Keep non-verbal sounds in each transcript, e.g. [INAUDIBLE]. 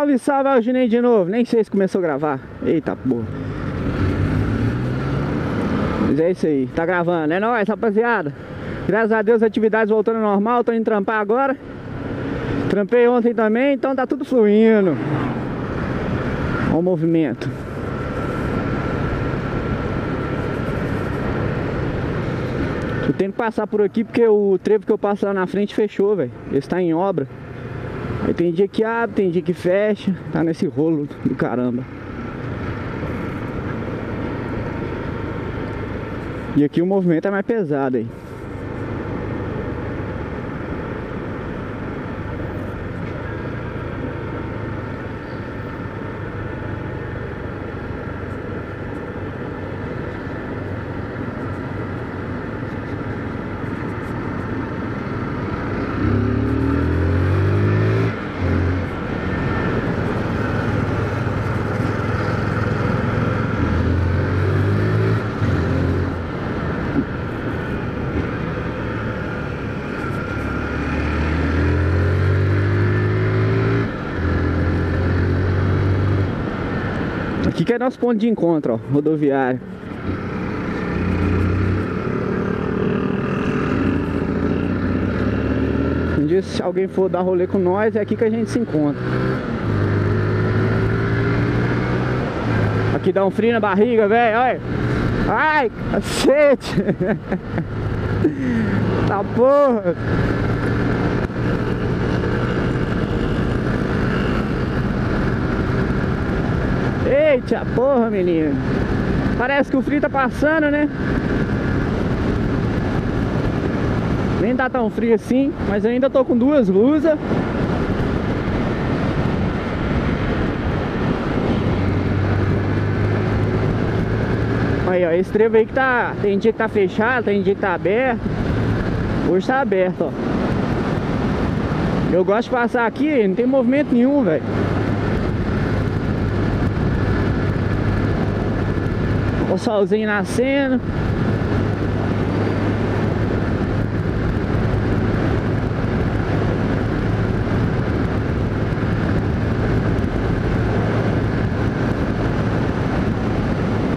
Salve, salve, Alginei de novo. Nem sei se começou a gravar. Eita porra. Mas é isso aí, tá gravando. É nóis, rapaziada. Graças a Deus, atividades voltando ao normal. Tô indo trampar agora. Trampei ontem também, então tá tudo fluindo. Olha o movimento. Eu tenho que passar por aqui porque o trevo que eu passo lá na frente fechou, velho. Ele está em obra. Aí tem dia que abre, tem dia que fecha. Tá nesse rolo do caramba. E aqui o movimento é mais pesado aí. Nosso ponto de encontro, ó, rodoviário. Um dia se alguém for dar rolê com nós, é aqui que a gente se encontra. Aqui dá um frio na barriga, velho, olha. Ai, cacete. [LAUGHS] tá porra. Eita porra, menino. Parece que o frio tá passando, né? Nem tá tão frio assim, mas ainda tô com duas blusas. Aí, ó, esse trevo aí que tá. Tem dia que tá fechado, tem dia que tá aberto. Hoje tá aberto, ó. Eu gosto de passar aqui, não tem movimento nenhum, velho. O solzinho nascendo.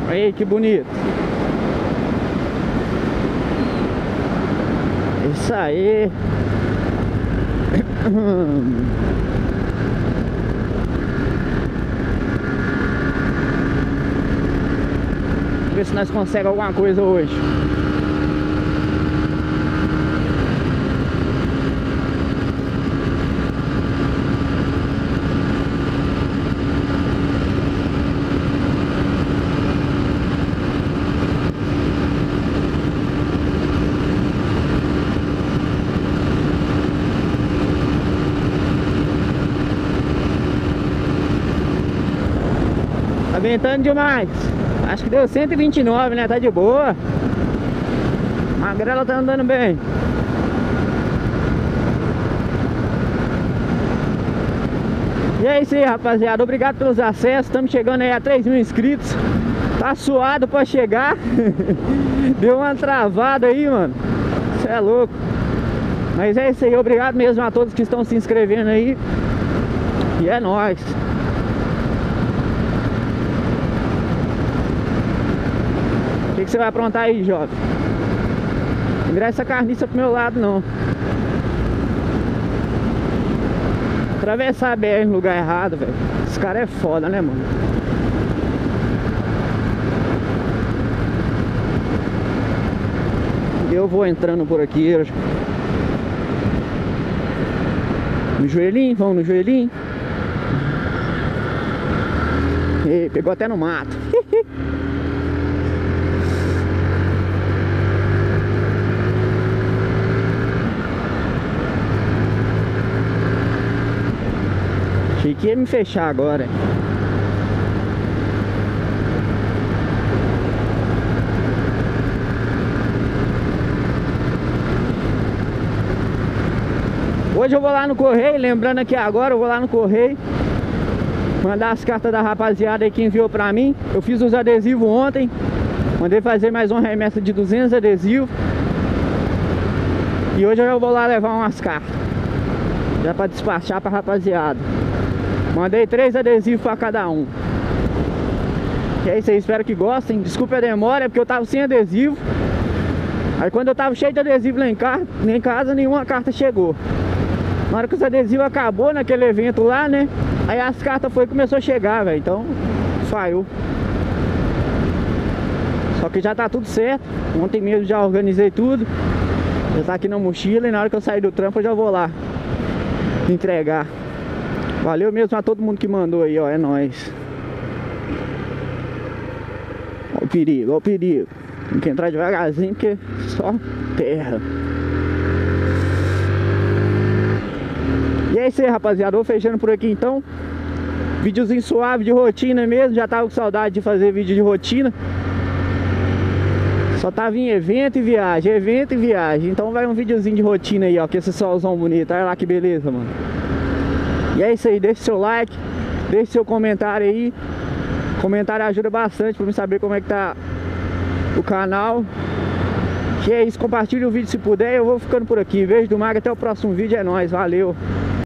Aí, que bonito. Isso aí. [CLEARS THROAT] ver se nós conseguimos alguma coisa hoje. Tá ventando demais. Acho que deu 129, né? Tá de boa. Magrela tá andando bem. E é isso aí, rapaziada. Obrigado pelos acessos. Estamos chegando aí a 3 mil inscritos. Tá suado pra chegar. [LAUGHS] Deu uma travada aí, mano. Você é louco. Mas é isso aí. Obrigado mesmo a todos que estão se inscrevendo aí. E é nóis. Que, que você vai aprontar aí, jovem? Não vira essa carniça pro meu lado, não. Atravessar a BR no lugar errado, velho. Esse cara é foda, né, mano? Eu vou entrando por aqui. No joelhinho, vamos no joelhinho. E pegou até no mato. Achei que ia me fechar agora. Hoje eu vou lá no correio, lembrando aqui agora, eu vou lá no correio Mandar as cartas da rapaziada aí que enviou pra mim. Eu fiz os adesivos ontem Mandei fazer mais uma remessa de 200 adesivos. E hoje eu vou lá levar umas cartas. Já pra despachar pra rapaziada Mandei três adesivos pra cada um. E é isso aí, espero que gostem. Desculpa a demora, é porque eu tava sem adesivo. Aí quando eu tava cheio de adesivo lá em casa, nenhuma carta chegou. Na hora que os adesivos acabou naquele evento lá, né? Aí as cartas foi começou a chegar, velho. Então, falhou. Só que já tá tudo certo. Ontem mesmo já organizei tudo. Já tá aqui na mochila e na hora que eu sair do trampo eu já vou lá entregar. Valeu mesmo a todo mundo que mandou aí, ó. É nóis. Ó o perigo, ó o perigo. Tem que entrar devagarzinho porque só terra. E é isso aí, rapaziada. Vou fechando por aqui então. Videozinho suave de rotina mesmo. Já tava com saudade de fazer vídeo de rotina. Só tava em evento e viagem, evento e viagem. Então vai um videozinho de rotina aí, ó. Com esse solzão bonito. Olha lá que beleza, mano. E é isso aí. Deixa seu like. Deixa seu comentário aí. Comentário ajuda bastante pra me saber como é que tá o canal. Que é isso. Compartilhe o vídeo se puder. Eu vou ficando por aqui. Beijo do Mag. Até o próximo vídeo. É nóis. Valeu.